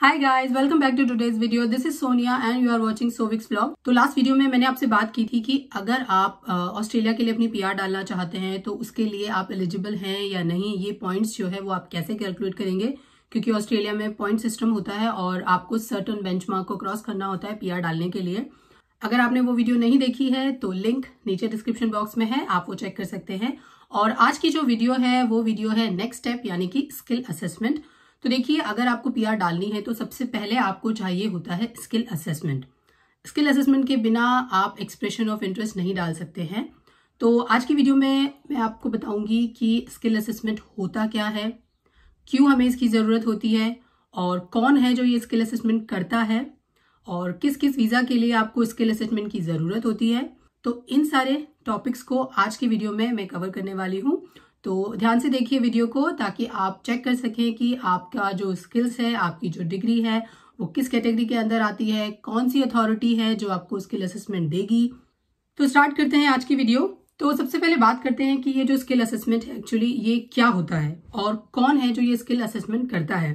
Hi guys welcome back to today's video this is Sonia and you are watching Sovik's blog तो last video में मैंने आपसे बात की थी कि अगर आप ऑस्ट्रेलिया के लिए अपनी पीआर डालना चाहते हैं तो उसके लिए आप एलिजिबल हैं या नहीं, ये पॉइंट्स जो है वो आप कैसे कैलकुलेट करेंगे? क्योंकि ऑस्ट्रेलिया में पॉइंट सिस्टम होता है और आपको सर्टन बेंचमार्क को क्रॉस करना होता है पीआर डालने के लिए। अगर आपने वो वीडियो नहीं देखी है तो लिंक नीचे डिस्क्रिप्शन बॉक्स में है, आप वो चेक कर सकते हैं। और आज की जो वीडियो है, वो वीडियो है नेक्स्ट स्टेप यानी कि स्किल असेसमेंट तो देखिए, अगर आपको पीआर डालनी है तो सबसे पहले आपको चाहिए होता है स्किल असेसमेंट स्किल असेसमेंट के बिना आप एक्सप्रेशन ऑफ़ इंटरेस्ट नहीं डाल सकते हैं। तो आज की वीडियो में मैं आपको बताऊँगी कि स्किल असेसमेंट होता क्या है, क्यों हमें इसकी ज़रूरत होती है, और कौन है जो ये स्किल असेसमेंट करता है, और किस किस वीज़ा के लिए आपको स्किल असेसमेंट की ज़रूरत होती है। तो इन सारे टॉपिक्स को आज की वीडियो में मैं कवर करने वाली हूँ। तो ध्यान से देखिए वीडियो को ताकि आप चेक कर सकें कि आपका जो स्किल्स है, आपकी जो डिग्री है, वो किस कैटेगरी के अंदर आती है, कौन सी अथॉरिटी है जो आपको स्किल असेसमेंट देगी। तो स्टार्ट करते हैं आज की वीडियो तो सबसे पहले बात करते हैं कि ये जो स्किल असेसमेंट है एक्चुअली ये क्या होता है और कौन है जो ये स्किल असेसमेंट करता है।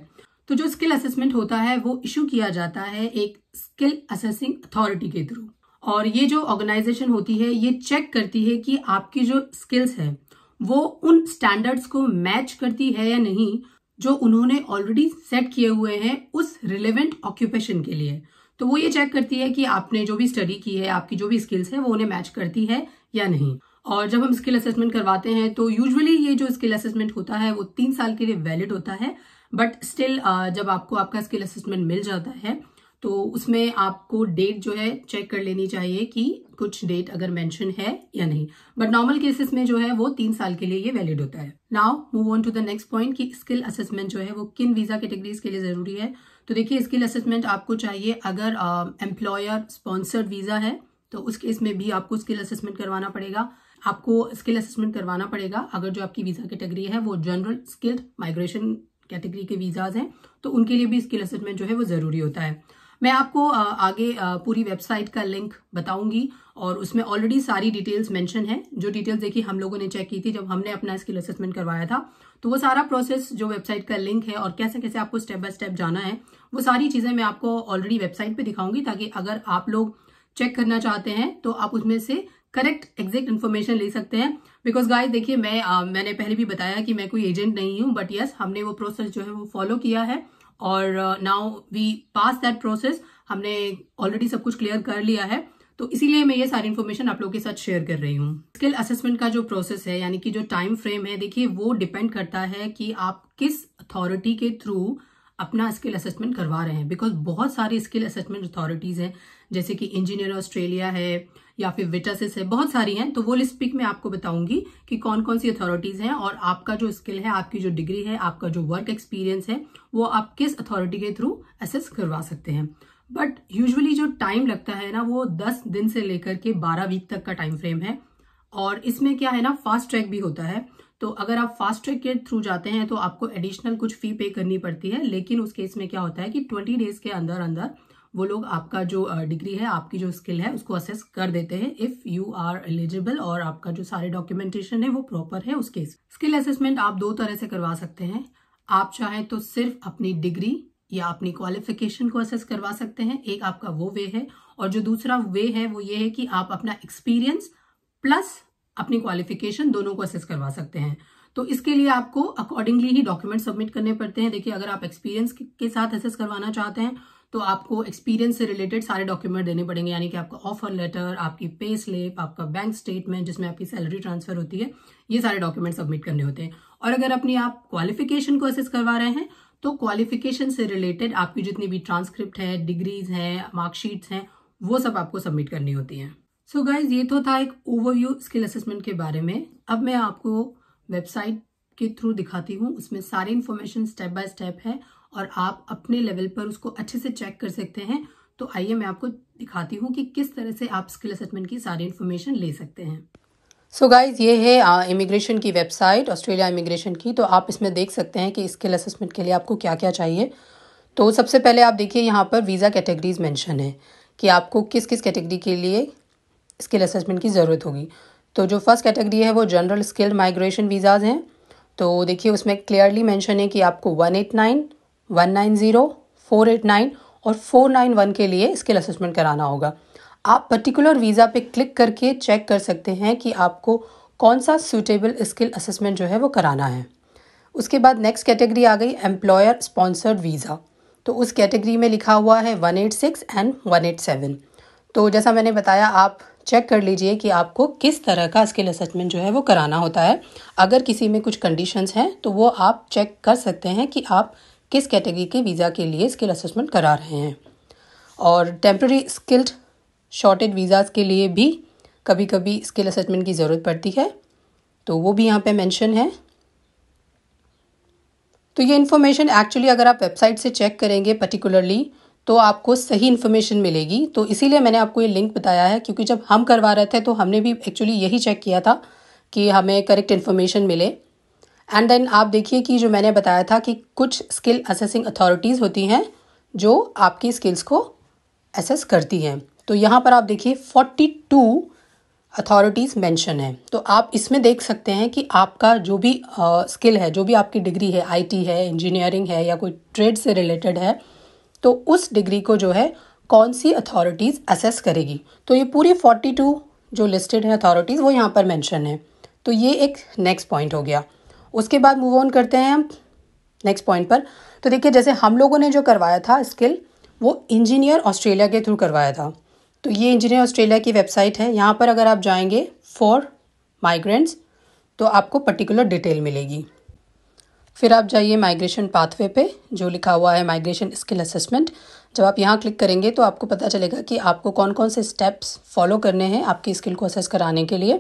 तो जो स्किल असेसमेंट होता है, वो इशू किया जाता है एक स्किल असेसिंग अथॉरिटी के थ्रू और ये जो ऑर्गेनाइजेशन होती है, ये चेक करती है कि आपकी जो स्किल्स है वो उन स्टैंडर्ड्स को मैच करती है या नहीं, जो उन्होंने ऑलरेडी सेट किए हुए हैं उस रिलेवेंट ऑक्यूपेशन के लिए। तो वो ये चेक करती है कि आपने जो भी स्टडी की है, आपकी जो भी स्किल्स है, वो उन्हें मैच करती है या नहीं। और जब हम स्किल असेसमेंट करवाते हैं तो यूजुअली ये जो स्किल असेसमेंट होता है, वो तीन साल के लिए वैलिड होता है। बट स्टिल जब आपको आपका स्किल असेसमेंट मिल जाता है तो उसमें आपको डेट जो है चेक कर लेनी चाहिए कि कुछ डेट अगर मेंशन है या नहीं। बट नॉर्मल केसेस में जो है वो तीन साल के लिए ये वैलिड होता है। Now move on to the next point कि स्किल असेसमेंट जो है वो किन वीज़ा कैटेगरीज के लिए ज़रूरी है। तो देखिए स्किल असेसमेंट आपको चाहिए अगर एम्प्लॉयर स्पॉन्सर्ड वीज़ा है तो उस केस में भी आपको स्किल असेसमेंट करवाना पड़ेगा। आपको स्किल असेसमेंट करवाना पड़ेगा अगर जो आपकी वीज़ा कैटेगरी है वो जनरल स्किल्ड माइग्रेशन कैटेगरी के वीजाज हैं तो उनके लिए भी स्किल असेसमेंट जो है वो ज़रूरी होता है। मैं आपको आगे पूरी वेबसाइट का लिंक बताऊँगी और उसमें ऑलरेडी सारी डिटेल्स मेंशन है। जो डिटेल्स देखिए हम लोगों ने चेक की थी जब हमने अपना स्किल असेसमेंट करवाया था। तो वो सारा प्रोसेस जो वेबसाइट का लिंक है और कैसे कैसे आपको स्टेप बाय स्टेप जाना है वो सारी चीज़ें मैं आपको ऑलरेडी वेबसाइट पर दिखाऊँगी ताकि अगर आप लोग चेक करना चाहते हैं तो आप उसमें से करेक्ट एग्जैक्ट इन्फॉर्मेशन ले सकते हैं। बिकॉज़ गाइस देखिए मैं आ, मैंने पहले भी बताया कि मैं कोई एजेंट नहीं हूँ बट यस हमने वो प्रोसेस जो है वो फॉलो किया है। और now we pass that process हमने ऑलरेडी सब कुछ क्लियर कर लिया है। तो इसीलिए मैं ये सारी इन्फॉर्मेशन आप लोगों के साथ शेयर कर रही हूँ। स्किल असेसमेंट का जो प्रोसेस है, यानी कि जो टाइम फ्रेम है, देखिए, वो डिपेंड करता है कि आप किस अथॉरिटी के थ्रू अपना स्किल असेसमेंट करवा रहे हैं। बिकॉज़ बहुत सारी स्किल असेसमेंट अथॉरिटीज हैं, जैसे कि इंजीनियर ऑस्ट्रेलिया है, या फिर विटासिस है, बहुत सारी हैं। तो वो लिस्ट पिक में आपको बताऊँगी कि कौन कौन सी अथॉरिटीज हैं और आपका जो स्किल है, आपकी जो डिग्री है, आपका जो वर्क एक्सपीरियंस है, वो आप किस अथॉरिटी के थ्रू असेस करवा सकते हैं। बट यूजुअली जो टाइम लगता है ना, वो दस दिन से लेकर के बारह वीक तक का टाइम फ्रेम है। और इसमें क्या है ना फास्ट ट्रैक भी होता है। तो अगर आप फास्ट ट्रैक के थ्रू जाते हैं तो आपको एडिशनल कुछ फ़ी पे करनी पड़ती है। लेकिन उस केस में क्या होता है कि ट्वेंटी डेज़ के अंदर अंदर वो लोग आपका जो डिग्री है, आपकी जो स्किल है, उसको असेस कर देते हैं इफ़ यू आर एलिजिबल और आपका जो सारे डॉक्यूमेंटेशन है वो प्रॉपर है उस केस स्किल असेसमेंट आप दो तरह से करवा सकते हैं। आप चाहें तो सिर्फ़ अपनी डिग्री या अपनी क्वालिफिकेशन को असेस करवा सकते हैं। एक आपका वो वे है। और जो दूसरा वे है वो ये है कि आप अपना एक्सपीरियंस प्लस अपनी क्वालिफिकेशन दोनों को असेस करवा सकते हैं। तो इसके लिए आपको अकॉर्डिंगली ही डॉक्यूमेंट सबमिट करने पड़ते हैं। देखिए, अगर आप एक्सपीरियंस के साथ असेस करवाना चाहते हैं तो आपको एक्सपीरियंस से रिलेटेड सारे डॉक्यूमेंट देने पड़ेंगे। यानी कि आपका ऑफ़र लेटर आपकी पे स्लिप आपका बैंक स्टेटमेंट जिसमें आपकी सैलरी ट्रांसफ़र होती है, ये सारे डॉक्यूमेंट सबमिट करने होते हैं। और अगर अपनी आप क्वालिफिकेशन को असेस करवा रहे हैं तो क्वालिफिकेशन से रिलेटेड आपकी जितनी भी ट्रांसक्रिप्ट है डिग्रीज हैं मार्कशीट्स हैं, वो सब आपको सबमिट करनी होती हैं। सो so गाइज़ ये तो था एक ओवरव्यू स्किल असेसमेंट के बारे में। अब मैं आपको वेबसाइट के थ्रू दिखाती हूँ। उसमें सारी इन्फॉर्मेशन स्टेप बाय स्टेप है और आप अपने लेवल पर उसको अच्छे से चेक कर सकते हैं। तो आइए मैं आपको दिखाती हूँ कि किस तरह से आप स्किल असेसमेंट की सारी इन्फॉर्मेशन ले सकते हैं। सो so गाइज़ ये है इमिग्रेशन की वेबसाइट ऑस्ट्रेलिया इमिग्रेशन की। तो आप इसमें देख सकते हैं कि स्किल असेसमेंट के लिए आपको क्या क्या चाहिए। तो सबसे पहले आप देखिए, यहाँ पर वीज़ा कैटेगरीज मेंशन है कि आपको किस किस कैटेगरी के लिए स्किल असेसमेंट की ज़रूरत होगी। तो जो फ़र्स्ट कैटेगरी है, वो जनरल स्किल्ड माइग्रेशन वीज़ाज हैं। तो देखिए, उसमें क्लियरली मेंशन है कि आपको one eight nine one nine zero four eight nine और फोर नाइन वन के लिए स्किल असेसमेंट कराना होगा। आप पर्टिकुलर वीज़ा पे क्लिक करके चेक कर सकते हैं कि आपको कौन सा सूटेबल स्किल असेसमेंट जो है, वो कराना है। उसके बाद नेक्स्ट कैटेगरी आ गई एम्प्लॉयर स्पॉन्सर्ड वीज़ा तो उस कैटेगरी में लिखा हुआ है one eight six and one eight seven तो जैसा मैंने बताया, आप चेक कर लीजिए कि आपको किस तरह का स्किल असेसमेंट जो है वो कराना होता है। अगर किसी में कुछ कंडीशंस हैं तो वो आप चेक कर सकते हैं कि आप किस कैटेगरी के वीज़ा के लिए स्किल असेसमेंट करा रहे हैं। और टेम्प्रेरी स्किल्ड शॉर्टेड वीज़ाज़ के लिए भी कभी कभी स्किल असेसमेंट की ज़रूरत पड़ती है। तो वो भी यहाँ पे मेंशन है। तो ये इन्फॉर्मेशन एक्चुअली अगर आप वेबसाइट से चेक करेंगे पर्टिकुलरली तो आपको सही इन्फॉर्मेशन मिलेगी। तो इसीलिए मैंने आपको ये लिंक बताया है क्योंकि जब हम करवा रहे थे तो हमने भी एक्चुअली यही चेक किया था कि हमें करेक्ट इन्फॉर्मेशन मिले। एंड देन आप देखिए कि जो मैंने बताया था कि कुछ स्किल असेसिंग अथॉरिटीज़ होती हैं जो आपकी स्किल्स को असेस करती हैं। तो यहाँ पर आप देखिए फोर्टी टू अथॉरिटीज़ मेंशन है। तो आप इसमें देख सकते हैं कि आपका जो भी स्किल uh, है जो भी आपकी डिग्री है आईटी है इंजीनियरिंग है या कोई ट्रेड से रिलेटेड है तो उस डिग्री को जो है, कौन सी अथॉरिटीज़ असेस करेगी? तो ये पूरी फोर्टी टू जो लिस्टेड है अथॉरिटीज़ वो यहाँ पर मेंशन है। तो ये एक नेक्स्ट पॉइंट हो गया। उसके बाद मूव ऑन करते हैं हम नेक्स्ट पॉइंट पर। तो देखिए, जैसे हम लोगों ने जो करवाया था स्किल वो इंजीनियर ऑस्ट्रेलिया के थ्रू करवाया था। तो ये इंजीनियर ऑस्ट्रेलिया की वेबसाइट है। यहाँ पर अगर आप जाएँगे फॉर माइग्रेंट्स तो आपको पर्टिकुलर डिटेल मिलेगी। फिर आप जाइए माइग्रेशन पाथवे पे, जो लिखा हुआ है माइग्रेशन स्किल असेसमेंट जब आप यहाँ क्लिक करेंगे तो आपको पता चलेगा कि आपको कौन कौन से स्टेप्स फॉलो करने हैं आपकी स्किल को असेस कराने के लिए।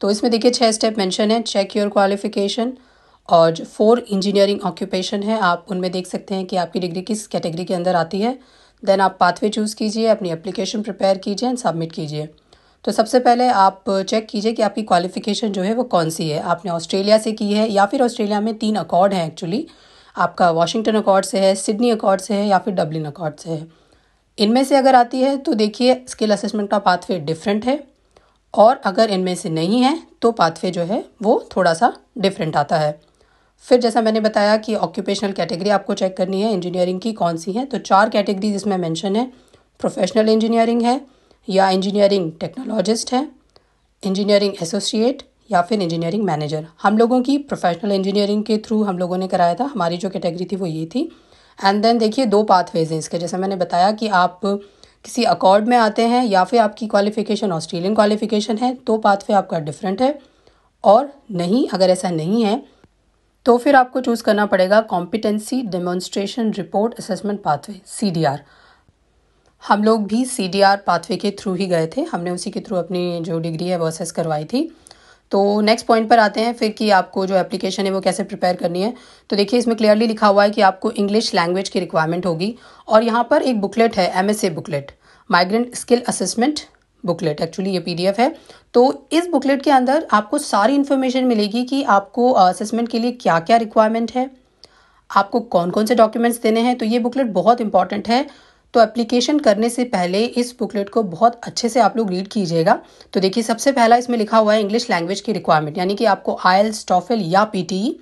तो इसमें देखिए छः स्टेप मेंशन है चेक योर क्वालिफिकेशन और जो फोर इंजीनियरिंग ऑक्यूपेशन है। आप उनमें देख सकते हैं कि आपकी डिग्री किस कैटेगरी के अंदर आती है। देन आप पाथवे चूज़ कीजिए, अपनी एप्लीकेशन प्रिपेयर कीजिए एंड सबमिट कीजिए। तो सबसे पहले आप चेक कीजिए कि आपकी क्वालिफ़िकेशन जो है वो कौन सी है। आपने ऑस्ट्रेलिया से की है या फिर ऑस्ट्रेलिया में तीन अकॉर्ड हैं एक्चुअली आपका वाशिंगटन अकॉर्ड से है सिडनी अकॉर्ड से है या फिर डबलिन अकॉर्ड से है। इनमें से अगर आती है तो देखिए स्किल असेसमेंट का पाथवे डिफरेंट है और अगर इनमें से नहीं है तो पाथवे जो है वो थोड़ा सा डिफरेंट आता है। फिर जैसा मैंने बताया कि ऑक्यूपेशनल कैटेगरी आपको चेक करनी है इंजीनियरिंग की कौन सी है तो चार कैटेगरीज इसमें मेंशन है। प्रोफेशनल इंजीनियरिंग है या इंजीनियरिंग टेक्नोलॉजिस्ट हैं इंजीनियरिंग एसोसिएट या फिर इंजीनियरिंग मैनेजर हम लोगों की प्रोफेशनल इंजीनियरिंग के थ्रू हम लोगों ने कराया था। हमारी जो कैटेगरी थी वो ये थी। एंड देन देखिए, दो पाथवेज हैं इसके। जैसे मैंने बताया कि आप किसी अकॉर्ड में आते हैं या फिर आपकी क्वालिफिकेशन ऑस्ट्रेलियन क्वालिफिकेशन है तो पाथवे आपका डिफरेंट है। और नहीं, अगर ऐसा नहीं है तो फिर आपको चूज़ करना पड़ेगा competency demonstration report assessment pathway CDR हम लोग भी सी डी आर पाथवे के थ्रू ही गए थे। हमने उसी के थ्रू अपनी जो डिग्री है, वो असेस करवाई थी। तो नेक्स्ट पॉइंट पर आते हैं फिर कि आपको जो एप्लीकेशन है, वो कैसे प्रिपेयर करनी है। तो देखिए, इसमें क्लियरली लिखा हुआ है कि आपको इंग्लिश लैंग्वेज की रिक्वायरमेंट होगी और यहाँ पर एक बुकलेट है M S A booklet migrant skill assessment booklet actually ये पीडीएफ है। तो इस बुकलेट के अंदर आपको सारी इन्फॉर्मेशन मिलेगी कि आपको असेसमेंट के लिए क्या क्या रिक्वायरमेंट है, आपको कौन कौन से डॉक्यूमेंट्स देने हैं। तो ये बुकलेट बहुत इंपॉर्टेंट है। तो एप्लीकेशन करने से पहले इस बुकलेट को बहुत अच्छे से आप लोग रीड कीजिएगा। तो देखिए, सबसे पहला इसमें लिखा हुआ है इंग्लिश लैंग्वेज की रिक्वायरमेंट यानी कि आपको आयल्स टॉफिल या पीटी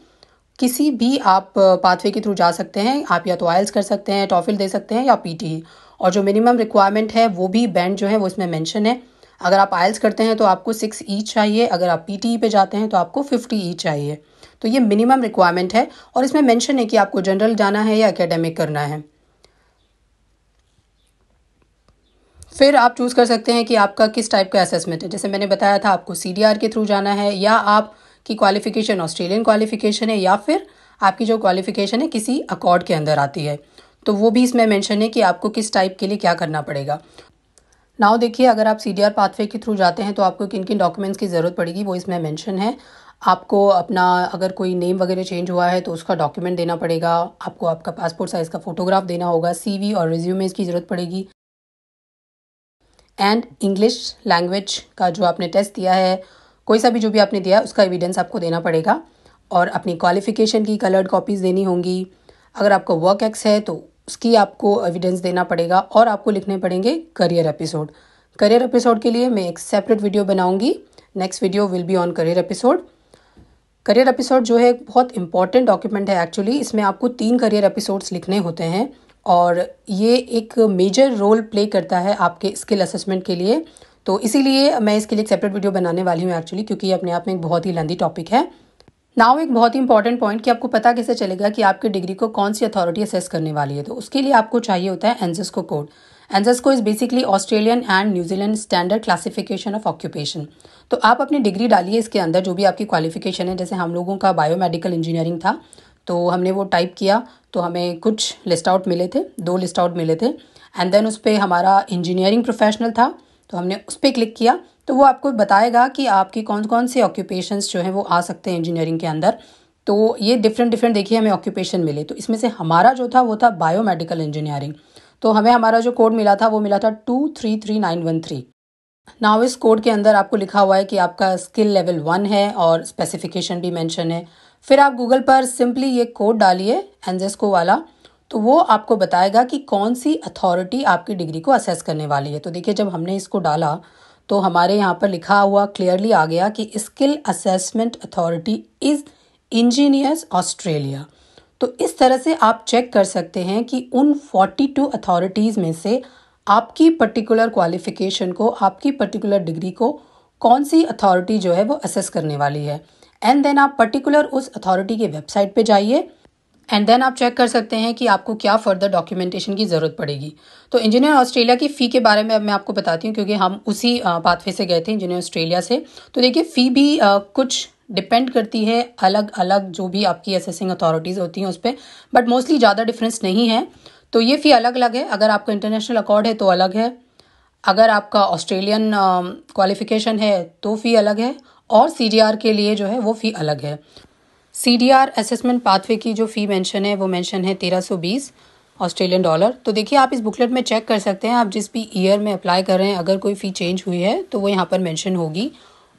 किसी भी आप पाथवे के थ्रू जा सकते हैं। आप या तो आयल्स कर सकते हैं टॉफिल दे सकते हैं या पीटी और जो मिनिमम रिक्वायरमेंट है, वो भी बैंड जो है, वो इसमें मैंशन है। अगर आप आयल्स करते हैं तो आपको सिक्स ईच चाहिए। अगर आप पीटीई पे जाते हैं तो आपको फिफ्टी ईच चाहिए। तो ये मिनिमम रिक्वायरमेंट है और इसमें मैंशन है कि आपको जनरल जाना है या एकेडमिक करना है। फिर आप चूज़ कर सकते हैं कि आपका किस टाइप का असेसमेंट है। जैसे मैंने बताया था, आपको सीडीआर के थ्रू जाना है, या आपकी क्वालिफिकेशन ऑस्ट्रेलियन क्वालिफिकेशन है, या फिर आपकी जो क्वालिफिकेशन है किसी अकॉर्ड के अंदर आती है। तो वो भी इसमें मेंशन है कि आपको किस टाइप के लिए क्या करना पड़ेगा। नाउ देखिए, अगर आप सी डी आर पाथवे के थ्रू जाते हैं तो आपको किन किन डॉक्यूमेंट्स की ज़रूरत पड़ेगी, वो इसमें मेंशन है। आपको अपना अगर कोई नेम वगैरह चेंज हुआ है तो उसका डॉक्यूमेंट देना पड़ेगा। आपको आपका पासपोर्ट साइज़ का फ़ोटोग्राफ देना होगा सीवी और रिज्यूमेज की ज़रूरत पड़ेगी। एंड इंग्लिश लैंग्वेज का जो आपने टेस्ट दिया है, कोई सा भी जो भी आपने दिया है उसका एविडेंस आपको देना पड़ेगा। और अपनी क्वालिफ़िकेशन की कलर्ड कॉपीज़ देनी होंगी। अगर आपका वर्क एक्स है तो उसकी आपको एविडेंस देना पड़ेगा और आपको लिखने पड़ेंगे करियर एपिसोड करियर एपिसोड के लिए मैं एक सेपरेट वीडियो बनाऊँगी। Next video will be on career episode career episode जो है, बहुत इंपॉर्टेंट डॉक्यूमेंट है एक्चुअली इसमें आपको तीन करियर एपिसोड्स लिखने होते हैं। और ये एक मेजर रोल प्ले करता है आपके स्किल असेसमेंट के लिए। तो इसीलिए मैं इसके लिए एक सेपरेट वीडियो बनाने वाली हूँ एक्चुअली क्योंकि ये अपने आप में एक बहुत ही लंदी टॉपिक है। नाउ एक बहुत ही इंपॉर्टेंट पॉइंट कि आपको पता कैसे चलेगा कि आपकी डिग्री को कौन सी अथॉरिटी असेस करने वाली है। तो उसके लिए आपको चाहिए होता है ANZSCO code ANZSCO is basically Australian and New Zealand standard classification of occupation तो आप अपनी डिग्री डालिए इसके अंदर, जो भी आपकी क्वालिफिकेशन है, जैसे हम लोगों का बायोमेडिकल इंजीनियरिंग था। तो हमने वो टाइप किया तो हमें कुछ लिस्ट आउट मिले थे, दो लिस्ट आउट मिले थे एंड देन उस पर हमारा इंजीनियरिंग प्रोफेशनल था तो हमने उस पर क्लिक किया तो वो आपको बताएगा कि आपकी कौन कौन से ऑक्यूपेशंस जो हैं वो आ सकते हैं इंजीनियरिंग के अंदर। तो ये डिफरेंट डिफरेंट देखिए हमें ऑक्यूपेशन मिले तो इसमें से हमारा जो था वो था बायोमेडिकल इंजीनियरिंग तो हमें हमारा जो कोड मिला था वो मिला था two three three nine one three now इस कोड के अंदर आपको लिखा हुआ है कि आपका स्किल लेवल वन है और स्पेसिफिकेशन भी मेंशन है। फिर आप गूगल पर सिंपली ये कोड डालिए एनजेस्को वाला तो वो आपको बताएगा कि कौन सी अथॉरिटी आपकी डिग्री को असेस करने वाली है। तो देखिए, जब हमने इसको डाला तो हमारे यहाँ पर लिखा हुआ क्लियरली आ गया कि skill assessment authority is engineers Australia तो इस तरह से आप चेक कर सकते हैं कि उन 42 अथॉरिटीज़ में से आपकी पर्टिकुलर क्वालिफिकेशन को, आपकी पर्टिकुलर डिग्री को कौन सी अथॉरिटी जो है वो असेस करने वाली है। एंड देन आप पर्टिकुलर उस अथॉरिटी की वेबसाइट पे जाइए। एंड देन आप चेक कर सकते हैं कि आपको क्या फर्दर डॉक्यूमेंटेशन की ज़रूरत पड़ेगी। तो इंजीनियर ऑस्ट्रेलिया की फ़ी के बारे में अब मैं आपको बताती हूँ क्योंकि हम उसी पाथवे से गए थे इंजीनियर ऑस्ट्रेलिया से। तो देखिए फ़ी भी आ, कुछ डिपेंड करती है अलग अलग जो भी आपकी असेसिंग अथॉरिटीज़ होती हैं उस पर बट मोस्टली ज़्यादा डिफरेंस नहीं है। तो ये फ़ी अलग अलग है। अगर आपका इंटरनेशनल अकॉर्ड है तो अलग है। अगर आपका ऑस्ट्रेलियन क्वालिफिकेशन है तो फ़ी अलग है। और CDR के लिए जो है वो फ़ी अलग है। C D R assessment pathway की जो फ़ी मेंशन है वो मेंशन है तेरह सौ बीस ऑस्ट्रेलियन डॉलर तो देखिए आप इस बुकलेट में चेक कर सकते हैं आप जिस भी ईयर में अप्लाई कर रहे हैं अगर कोई फ़ी चेंज हुई है तो वो यहाँ पर मेंशन होगी।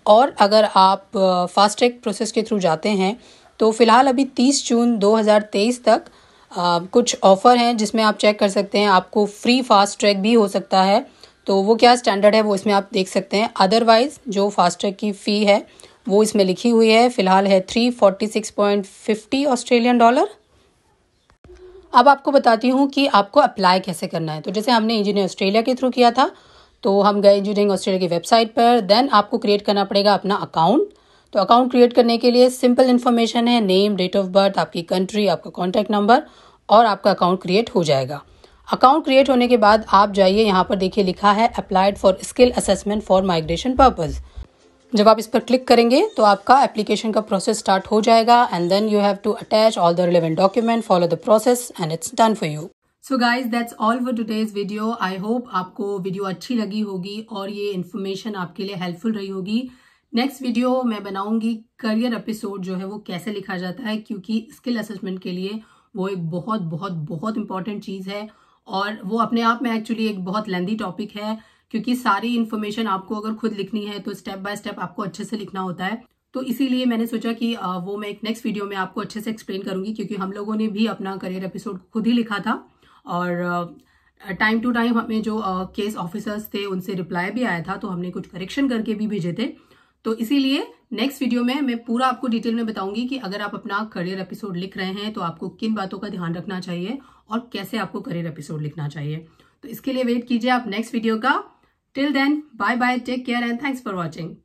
और अगर आप फास्ट ट्रैक प्रोसेस के थ्रू जाते हैं तो फ़िलहाल अभी 30 जून 2023 तक आ, कुछ ऑफ़र हैं जिसमें आप चेक कर सकते हैं आपको फ्री फास्ट ट्रैक भी हो सकता है। तो वो क्या स्टैंडर्ड है, वो इसमें आप देख सकते हैं। अदरवाइज़ जो फास्ट ट्रैक की फ़ी है, वो इसमें लिखी हुई है। फ़िलहाल है three forty six point fifty Australian dollar अब आपको बताती हूँ कि आपको अप्लाई कैसे करना है। तो जैसे हमने इंजीनियर ऑस्ट्रेलिया के थ्रू किया था तो हम गए इंजीनियरिंग ऑस्ट्रेलिया की वेबसाइट पर। देन आपको क्रिएट करना पड़ेगा अपना अकाउंट तो अकाउंट क्रिएट करने के लिए सिंपल इन्फॉर्मेशन है नेम डेट ऑफ़ बर्थ आपकी कंट्री आपका कॉन्टैक्ट नंबर और आपका अकाउंट क्रिएट हो जाएगा। अकाउंट क्रिएट होने के बाद आप जाइए, यहाँ पर देखिए लिखा है applied for skill assessment for migration purpose जब आप इस पर क्लिक करेंगे तो आपका एप्लीकेशन का प्रोसेस स्टार्ट हो जाएगा and then you have to attach all the relevant document follow the process and it's done for you so guys that's all for today's video I hope आपको video अच्छी लगी होगी और ये information आपके लिए हेल्पफुल रही होगी. नेक्स्ट वीडियो मैं बनाऊँगी करियर एपिसोड जो है वो कैसे लिखा जाता है, क्योंकि स्किल असेसमेंट के लिए वो एक बहुत बहुत बहुत इंपॉर्टेंट चीज़ है। और वो अपने आप में एक्चुअली एक बहुत लेंदी टॉपिक है, क्योंकि सारी इन्फॉर्मेशन आपको अगर खुद लिखनी है तो स्टेप बाय स्टेप आपको अच्छे से लिखना होता है। तो इसीलिए मैंने सोचा कि वो मैं एक नेक्स्ट वीडियो में आपको अच्छे से एक्सप्लेन करूँगी, क्योंकि हम लोगों ने भी अपना करियर एपिसोड खुद ही लिखा था। और टाइम टू टाइम हमें जो केस ऑफिसर्स थे, उनसे रिप्लाई भी आया था तो हमने कुछ करेक्शन करके भी भेजे थे। तो इसीलिए नेक्स्ट वीडियो में मैं पूरा आपको डिटेल में बताऊँगी कि अगर आप अपना करियर एपिसोड लिख रहे हैं तो आपको किन बातों का ध्यान रखना चाहिए और कैसे आपको करियर एपिसोड लिखना चाहिए। तो इसके लिए वेट कीजिए आप नेक्स्ट वीडियो का। Till then bye bye take care and thanks for watching